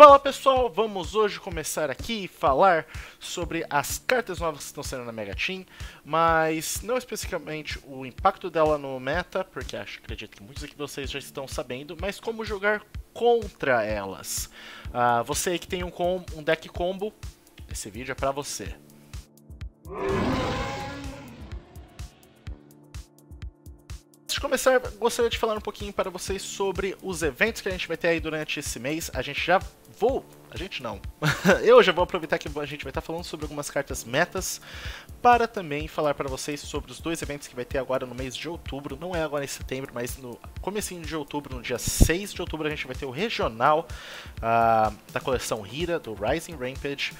Fala pessoal, vamos hoje começar aqui falar sobre as cartas novas que estão saindo na Mega Team, mas não especificamente o impacto dela no meta, porque acho, acredito que muitos aqui de vocês já estão sabendo, mas como jogar contra elas. Uh, você que tem um, um deck combo, esse vídeo é para você. De começar, gostaria de falar um pouquinho para vocês sobre os eventos que a gente vai ter aí durante esse mês. A gente já vou. A gente não. Eu já vou aproveitar que a gente vai estar falando sobre algumas cartas metas para também falar para vocês sobre os dois eventos que vai ter agora no mês de outubro. Não é agora em setembro, mas no comecinho de outubro, no dia 6 de outubro, a gente vai ter o regional uh, da coleção Hira, do Rising Rampage,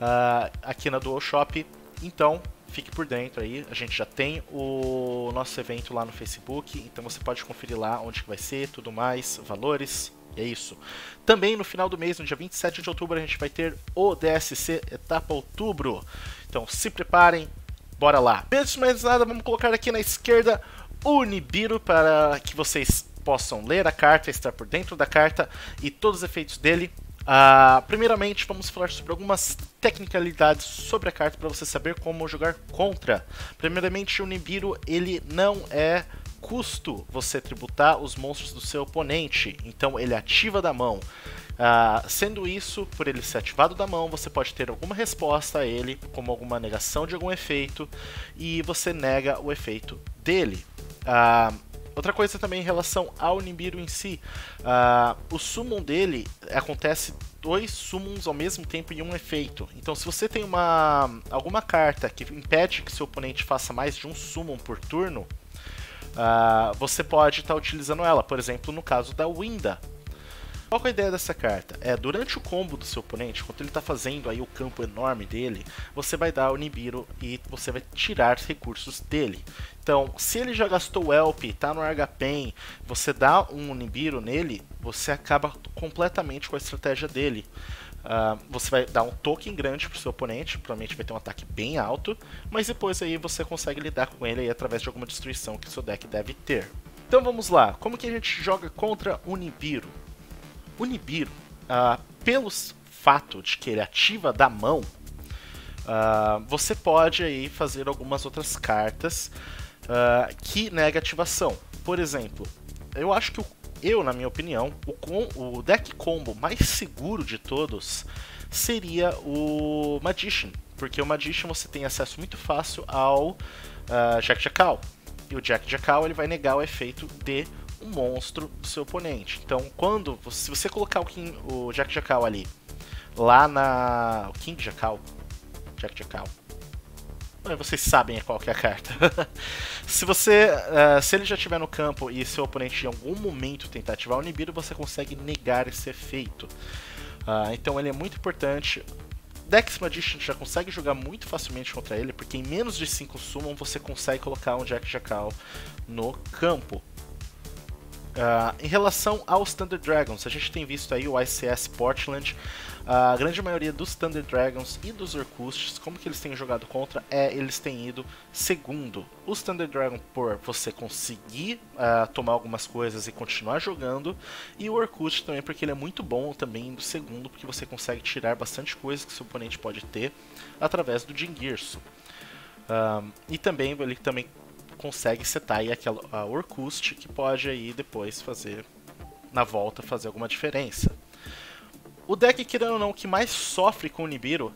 uh, aqui na Dual Shop. Então, fique por dentro aí. A gente já tem o nosso evento lá no Facebook, então você pode conferir lá onde que vai ser, tudo mais, valores. E é isso. Também no final do mês, no dia 27 de outubro, a gente vai ter o DSC Etapa Outubro. Então se preparem, bora lá. Antes de mais nada, vamos colocar aqui na esquerda o Nibiru para que vocês possam ler a carta, estar por dentro da carta e todos os efeitos dele. Uh, primeiramente, vamos falar sobre algumas tecnicalidades sobre a carta para você saber como jogar contra. Primeiramente, o Nibiru ele não é custo você tributar os monstros do seu oponente, então ele ativa da mão. Uh, sendo isso, por ele ser ativado da mão, você pode ter alguma resposta a ele, como alguma negação de algum efeito, e você nega o efeito dele. Uh, Outra coisa também em relação ao Nibiru em si, uh, o summon dele acontece dois summons ao mesmo tempo em um efeito. Então, se você tem uma alguma carta que impede que seu oponente faça mais de um summon por turno, uh, você pode estar tá utilizando ela. Por exemplo, no caso da Winda, qual é a ideia dessa carta? É, durante o combo do seu oponente, quando ele está fazendo aí o campo enorme dele, você vai dar o Nibiru e você vai tirar recursos dele. Então, se ele já gastou o Elp, tá no Argapen, você dá um Nibiru nele, você acaba completamente com a estratégia dele. Uh, você vai dar um token grande pro seu oponente, provavelmente vai ter um ataque bem alto, mas depois aí você consegue lidar com ele através de alguma destruição que seu deck deve ter. Então vamos lá, como que a gente joga contra o Nibiru? O Nibiru, uh, pelo fato de que ele ativa da mão, uh, você pode aí fazer algumas outras cartas uh, que nega ativação. Por exemplo, eu acho que o, eu, na minha opinião, o, o deck combo mais seguro de todos seria o Magician, porque o Magician você tem acesso muito fácil ao uh, Jack Jackal. E o Jack Jackal ele vai negar o efeito de um monstro do seu oponente. Então, quando se você colocar o, King, o Jack Jackal ali, lá na. O King Jackal. Jack Jackal. Vocês sabem qual é a carta. se você. Uh, se ele já estiver no campo e seu oponente em algum momento tentar ativar o Nibiru, você consegue negar esse efeito. Uh, então ele é muito importante. Dex Magician já consegue jogar muito facilmente contra ele, porque em menos de 5 summon você consegue colocar um Jack Jackal no campo. Uh, em relação aos Thunder Dragons, a gente tem visto aí o ICS Portland, a grande maioria dos Thunder Dragons e dos Orkusts, como que eles têm jogado contra, é eles têm ido segundo. Os Thunder Dragon por você conseguir uh, tomar algumas coisas e continuar jogando, e o Orkust também porque ele é muito bom também indo segundo, porque você consegue tirar bastante coisa que seu oponente pode ter através do Jingirso. Um, e também ele também consegue setar aí aquela a Orkust que pode aí depois fazer na volta fazer alguma diferença. O deck, querendo ou não, que mais sofre com o Nibiru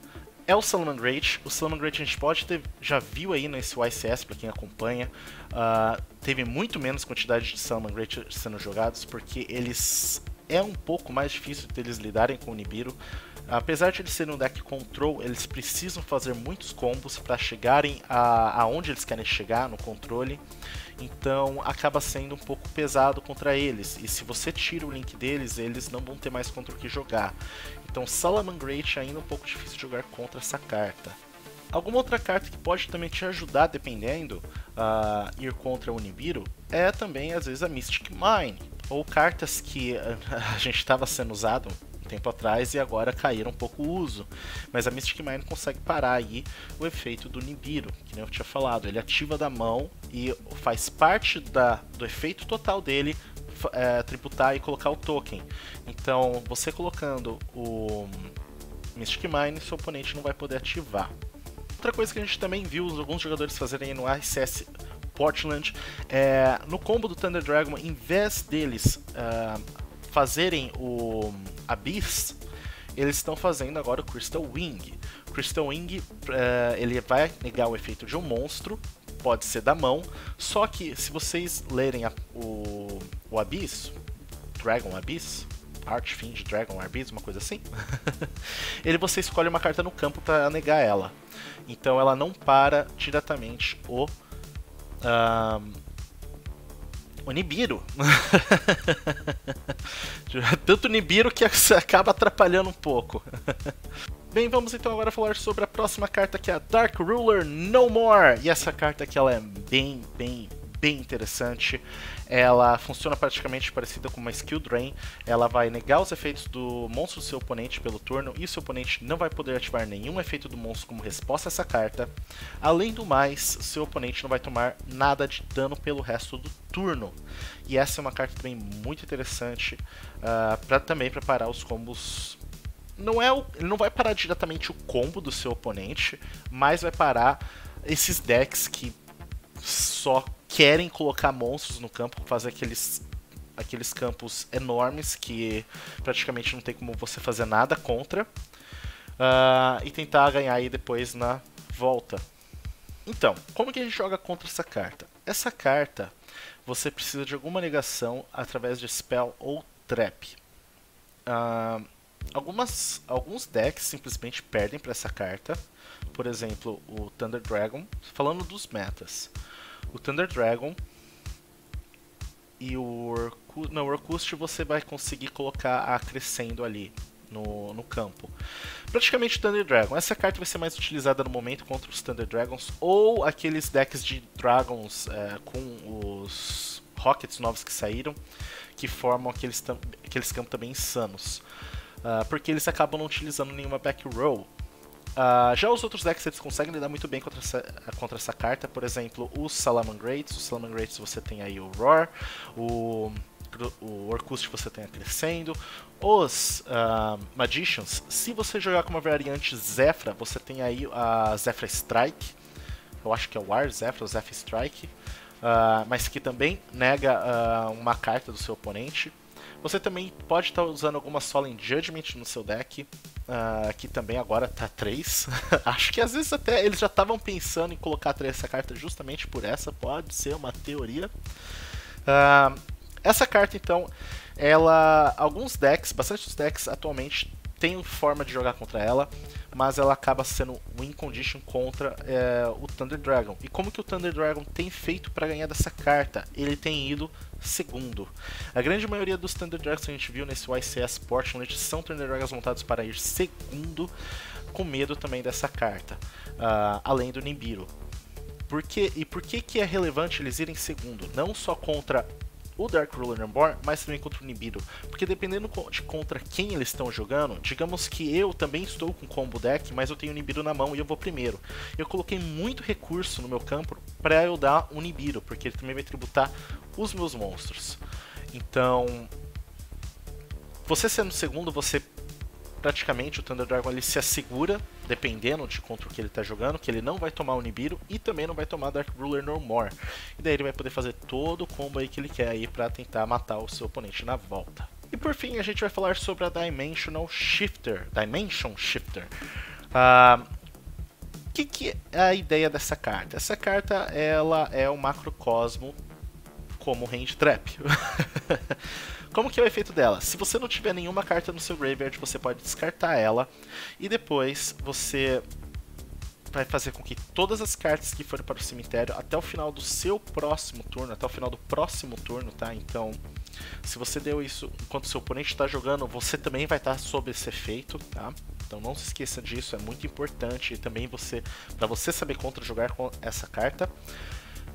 é o Salamangreat. O Salamangreat a gente pode ter, já viu aí nesse YCS, para quem acompanha, uh, teve muito menos quantidade de Salamangreat sendo jogados, porque eles é um pouco mais difícil deles lidarem com o Nibiru. Apesar de eles serem um deck control, eles precisam fazer muitos combos para chegarem a, aonde eles querem chegar no controle. Então acaba sendo um pouco pesado contra eles. E se você tira o link deles, eles não vão ter mais contra o que jogar. Então Salamangreat é ainda um pouco difícil de jogar contra essa carta. Alguma outra carta que pode também te ajudar, dependendo, a ir contra o Nibiru, é também às vezes a Mystic Mine. Ou cartas que a gente estava sendo usado tempo atrás e agora caíram um pouco o uso. Mas a Mystic Mine consegue parar aí o efeito do Nibiru, que nem eu tinha falado. Ele ativa da mão e faz parte da, do efeito total dele é, tributar e colocar o token. Então, você colocando o Mystic Mine, seu oponente não vai poder ativar. Outra coisa que a gente também viu alguns jogadores fazerem no RCS Portland, é, no combo do Thunder Dragon, em vez deles uh, fazerem o Abyss, eles estão fazendo agora o Crystal Wing. Crystal Wing uh, ele vai negar o efeito de um monstro, pode ser da mão, só que se vocês lerem a, o, o Abyss, Dragon Abyss, Archfiend Dragon Abyss, uma coisa assim, ele você escolhe uma carta no campo para negar ela. Então ela não para diretamente o um, o Nibiru. Tanto Nibiru que acaba atrapalhando um pouco. Bem, vamos então agora falar sobre a próxima carta que é a Dark Ruler No More. E essa carta aqui ela é bem, bem, bem interessante. Ela funciona praticamente parecida com uma Skill Drain. Ela vai negar os efeitos do monstro do seu oponente pelo turno e o seu oponente não vai poder ativar nenhum efeito do monstro como resposta a essa carta. Além do mais, seu oponente não vai tomar nada de dano pelo resto do turno. E essa é uma carta também muito interessante uh, para também preparar os combos não é o, não vai parar diretamente o combo do seu oponente, mas vai parar esses decks que só querem colocar monstros no campo, fazer aqueles aqueles campos enormes que praticamente não tem como você fazer nada contra uh, e tentar ganhar aí depois na volta. Então, como que a gente joga contra essa carta? Essa carta você precisa de alguma negação através de spell ou trap. Uh, algumas, alguns decks simplesmente perdem para essa carta. Por exemplo, o Thunder Dragon. Falando dos metas o Thunder Dragon e o Orcust, não, o Orcust você vai conseguir colocar a crescendo ali no, no campo. Praticamente o Thunder Dragon. Essa carta vai ser mais utilizada no momento contra os Thunder Dragons ou aqueles decks de Dragons é, com os Rockets novos que saíram, que formam aqueles, aqueles campos também insanos. Uh, porque eles acabam não utilizando nenhuma back row. Uh, já os outros decks eles conseguem lidar muito bem contra essa, contra essa carta, por exemplo, os Salamangreats. Os Salamangreats você tem aí o Roar, o, o Orcust você tem a Crescendo. Os uh, Magicians, se você jogar com uma variante Zephyra, você tem aí a Zephyra Strike. Eu acho que é o War Zephyra, o Zephyr Strike. Uh, mas que também nega uma carta do seu oponente. Você também pode estar usando alguma Solemn Judgment no seu deck, uh, que também agora tá 3. Acho que às vezes até eles já estavam pensando em colocar essa carta justamente por essa, pode ser uma teoria. Uh, essa carta então, ela. Alguns decks, bastante decks atualmente tem forma de jogar contra ela, mas ela acaba sendo win condition contra é, o Thunder Dragon. E como que o Thunder Dragon tem feito para ganhar dessa carta? Ele tem ido segundo. A grande maioria dos Thunder Dragons que a gente viu nesse YCS Portland são Thunder Dragons montados para ir segundo, com medo também dessa carta, uh, além do Nibiru. Por que, e por que, que é relevante eles irem segundo? Não só contra o Dark Ruler Unborn, mas também contra o Nibiru. Porque dependendo de contra quem eles estão jogando, digamos que eu também estou com combo deck, mas eu tenho o Nibiru na mão e eu vou primeiro. Eu coloquei muito recurso no meu campo para eu dar o Nibiru, porque ele também vai tributar os meus monstros. Então, você sendo segundo, você praticamente o Thunder Dragon ele se assegura, dependendo de contra o que ele está jogando, que ele não vai tomar o Nibiru e também não vai tomar Dark Ruler No More. E daí ele vai poder fazer todo o combo aí que ele quer aí para tentar matar o seu oponente na volta. E por fim, a gente vai falar sobre a Dimensional Shifter, Dimension Shifter. O uh, que, que é a ideia dessa carta? Essa carta ela é o macrocosmo como Range Trap. Como que é o efeito dela? Se você não tiver nenhuma carta no seu graveyard, você pode descartar ela e depois você vai fazer com que todas as cartas que forem para o cemitério até o final do seu próximo turno, até o final do próximo turno, tá? Então, se você deu isso enquanto seu oponente está jogando, você também vai estar sob esse efeito, tá? Então não se esqueça disso, é muito importante e também você, para você saber contra jogar com essa carta.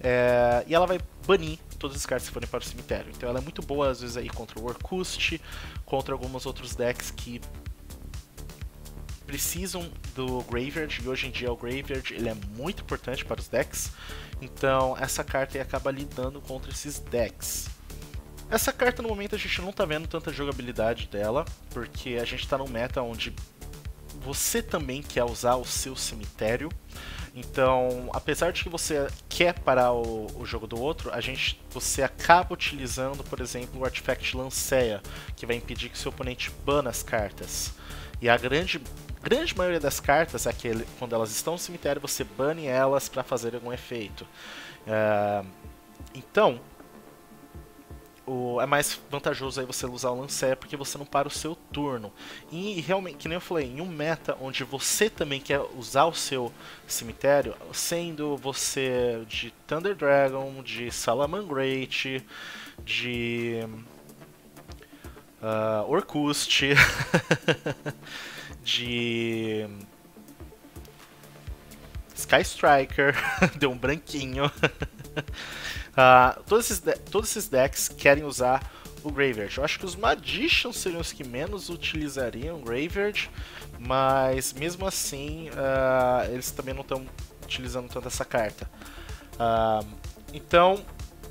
É, e ela vai banir todas as cartas que forem para o cemitério. Então ela é muito boa às vezes aí contra o Orcust, contra alguns outros decks que precisam do Graveyard e hoje em dia o Graveyard ele é muito importante para os decks. Então essa carta acaba lidando contra esses decks. Essa carta no momento a gente não tá vendo tanta jogabilidade dela, porque a gente tá num meta onde você também quer usar o seu cemitério. Então, apesar de que você quer parar o, o, jogo do outro, a gente, você acaba utilizando, por exemplo, o Artifact Lanceia, que vai impedir que seu oponente bana as cartas. E a grande, grande maioria das cartas é que quando elas estão no cemitério, você bane elas para fazer algum efeito. Uh, então, o, é mais vantajoso aí você usar o Lancer porque você não para o seu turno. E realmente, que nem eu falei, em um meta onde você também quer usar o seu cemitério, sendo você de Thunder Dragon, de Salamangreat, de uh, Orkust, de Sky Striker, deu um branquinho. Uh, todos, esses todos esses decks querem usar o Graveyard. Eu acho que os Magicians seriam os que menos utilizariam o Graveyard, mas mesmo assim uh, eles também não estão utilizando tanto essa carta. Uh, então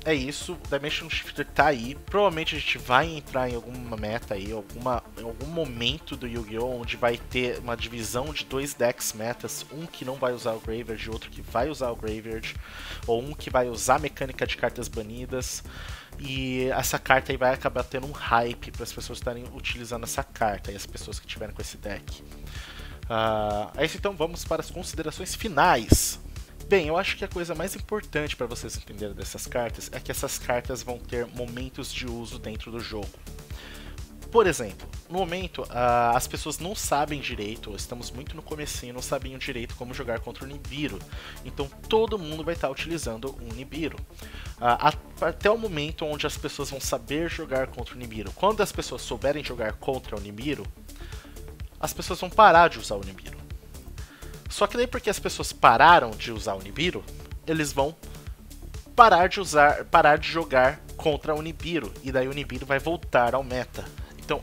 é isso, Dimension Shifter tá aí. Provavelmente a gente vai entrar em alguma meta aí, alguma, em algum momento do Yu-Gi-Oh! onde vai ter uma divisão de dois decks metas, um que não vai usar o Graveyard e outro que vai usar o Graveyard, ou um que vai usar a mecânica de cartas banidas. E essa carta aí vai acabar tendo um hype para as pessoas estarem utilizando essa carta e as pessoas que tiverem com esse deck. Uh, é isso então, vamos para as considerações finais. Bem, eu acho que a coisa mais importante para vocês entenderem dessas cartas é que essas cartas vão ter momentos de uso dentro do jogo. Por exemplo, no momento uh, as pessoas não sabem direito, ou estamos muito no comecinho, não sabiam direito como jogar contra o Nibiru. Então todo mundo vai estar utilizando um Nibiru. Uh, até o momento onde as pessoas vão saber jogar contra o Nibiru. Quando as pessoas souberem jogar contra o Nibiru, as pessoas vão parar de usar o Nibiru. Só que daí porque as pessoas pararam de usar o Nibiru, eles vão parar de usar, parar de jogar contra o Nibiru e daí o Nibiru vai voltar ao meta. Então,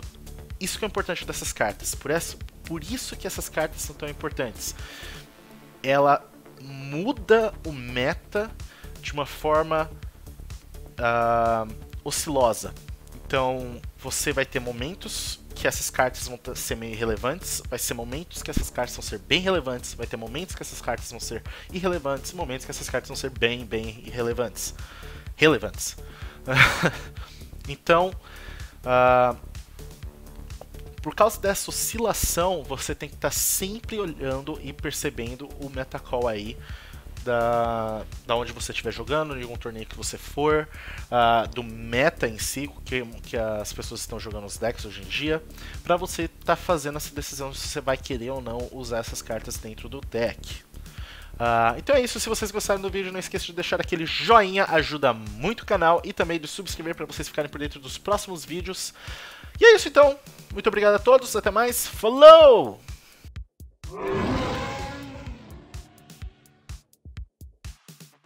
isso que é importante dessas cartas. Por isso, por isso que essas cartas são tão importantes. Ela muda o meta de uma forma uh, oscilosa. Então, você vai ter momentos que essas cartas vão ser meio relevantes, vai ser momentos que essas cartas vão ser bem relevantes, vai ter momentos que essas cartas vão ser irrelevantes, momentos que essas cartas vão ser bem, bem irrelevantes. Relevantes. então, uh, por causa dessa oscilação, você tem que estar tá sempre olhando e percebendo o metacall aí da, da onde você estiver jogando, de algum torneio que você for, uh, do meta em si, que, que as pessoas estão jogando os decks hoje em dia, para você estar tá fazendo essa decisão se você vai querer ou não usar essas cartas dentro do deck. Uh, então é isso, se vocês gostaram do vídeo, não esqueça de deixar aquele joinha, ajuda muito o canal, e também de subscrever para vocês ficarem por dentro dos próximos vídeos. E é isso então, muito obrigado a todos, até mais, falou!